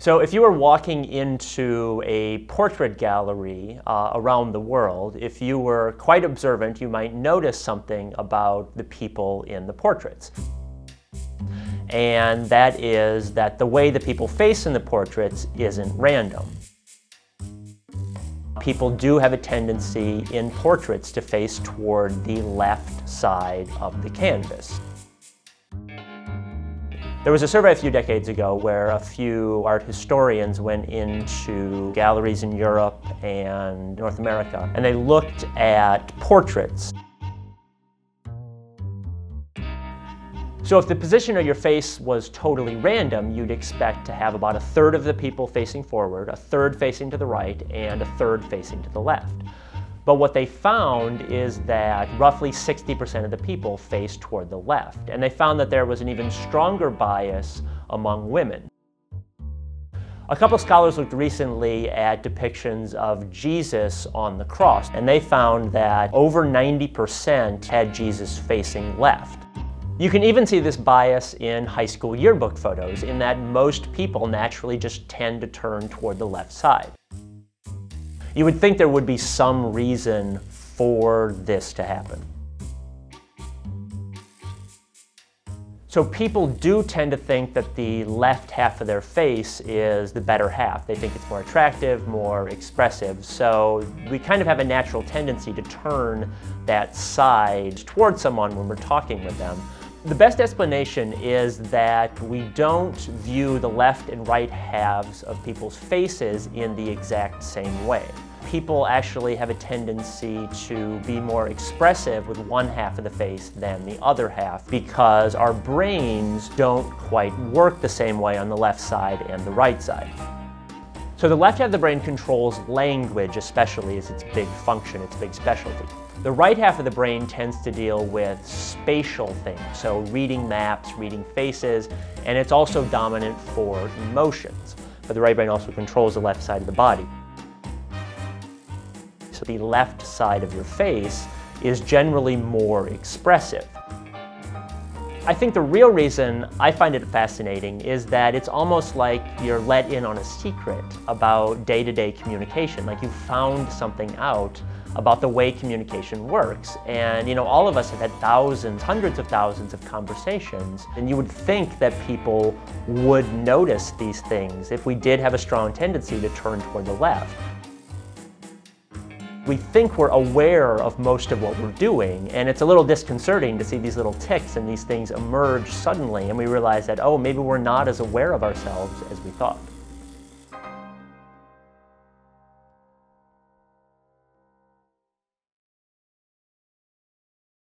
So if you were walking into a portrait gallery uh, around the world, if you were quite observant, you might notice something about the people in the portraits. And that is that the way the people face in the portraits isn't random. People do have a tendency in portraits to face toward the left side of the canvas. There was a survey a few decades ago where a few art historians went into galleries in Europe and North America, and they looked at portraits. So if the position of your face was totally random, you'd expect to have about a third of the people facing forward, a third facing to the right, and a third facing to the left. But what they found is that roughly 60% of the people faced toward the left. And they found that there was an even stronger bias among women. A couple of scholars looked recently at depictions of Jesus on the cross, and they found that over 90% had Jesus facing left. You can even see this bias in high school yearbook photos, in that most people naturally just tend to turn toward the left side. You would think there would be some reason for this to happen. So people do tend to think that the left half of their face is the better half. They think it's more attractive, more expressive. So we kind of have a natural tendency to turn that side towards someone when we're talking with them. The best explanation is that we don't view the left and right halves of people's faces in the exact same way people actually have a tendency to be more expressive with one half of the face than the other half because our brains don't quite work the same way on the left side and the right side. So the left half of the brain controls language especially as its big function, its big specialty. The right half of the brain tends to deal with spatial things, so reading maps, reading faces, and it's also dominant for emotions. But the right brain also controls the left side of the body. So the left side of your face is generally more expressive. I think the real reason I find it fascinating is that it's almost like you're let in on a secret about day-to-day -day communication, like you found something out about the way communication works. And you know, all of us have had thousands, hundreds of thousands of conversations, and you would think that people would notice these things if we did have a strong tendency to turn toward the left we think we're aware of most of what we're doing, and it's a little disconcerting to see these little tics and these things emerge suddenly, and we realize that, oh, maybe we're not as aware of ourselves as we thought.